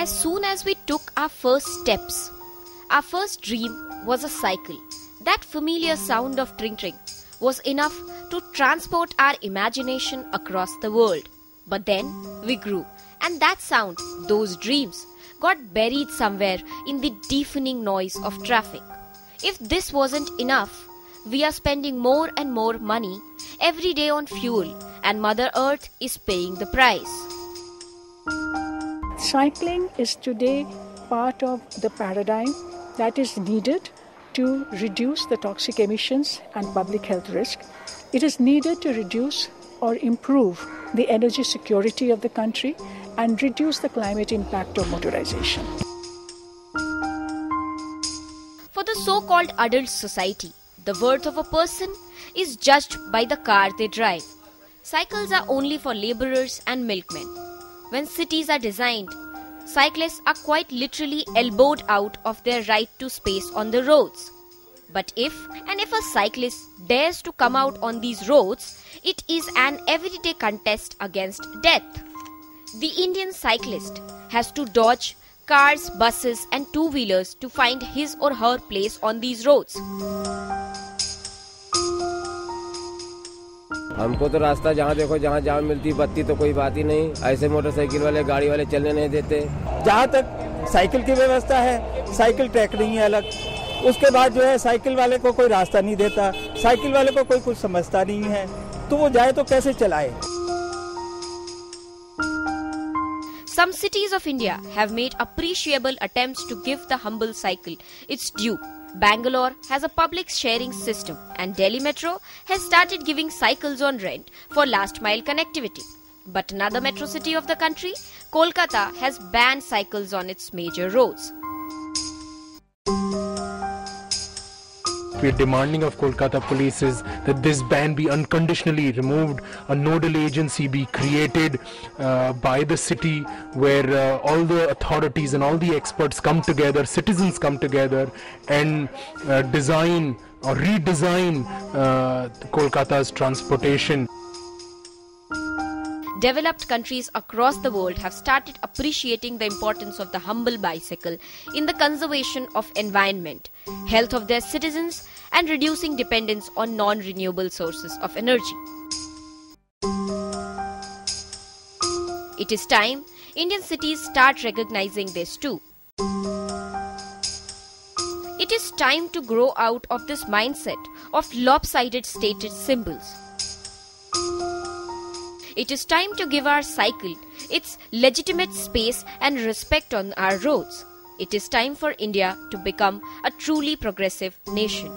As soon as we took our first steps, our first dream was a cycle. That familiar sound of tring tring was enough to transport our imagination across the world. But then we grew, and that sound, those dreams, got buried somewhere in the deafening noise of traffic. If this wasn't enough, we are spending more and more money every day on fuel, and Mother Earth is paying the price. Cycling is today part of the paradigm that is needed to reduce the toxic emissions and public health risk. It is needed to reduce or improve the energy security of the country and reduce the climate impact of motorization. For the so called adult society, the worth of a person is judged by the car they drive. Cycles are only for laborers and milkmen. When cities are designed, cyclists are quite literally elbowed out of their right to space on the roads. But if and if a cyclist dares to come out on these roads, it is an everyday contest against death. The Indian cyclist has to dodge cars, buses, and two wheelers to find his or her place on these roads. हमको तो रास्ता जहाँ देखो जहाँ जाम मिलती बत्ती तो कोई बात ही नहीं। ऐसे मोटरसाइकिल वाले गाड़ी वाले चलने नहीं देते। जहाँ तक साइकिल की व्यवस्था है साइकिल ट्रैक नहीं है अलग। उसके बाद जो है साइकिल वाले को कोई रास्ता नहीं देता। साइकिल वाले को कोई कुछ समझता नहीं है। तो वो जाए तो कैसे चलाए? Some cities of India have made appreciable attempts to give the humble cycle its due. Bangalore has a public sharing system, and Delhi Metro has started giving cycles on rent for last mile connectivity. But another metro city of the country, Kolkata, has banned cycles on its major roads. We're demanding of Kolkata police is that this ban be unconditionally removed, a nodal agency be created uh, by the city where uh, all the authorities and all the experts come together, citizens come together and uh, design or redesign uh, Kolkata's transportation. Developed countries across the world have started appreciating the importance of the humble bicycle in the conservation of environment, health of their citizens, and reducing dependence on non-renewable sources of energy. It is time Indian cities start recognizing this too. It is time to grow out of this mindset of lopsided stated symbols. It is time to give our cycle its legitimate space and respect on our roads. It is time for India to become a truly progressive nation.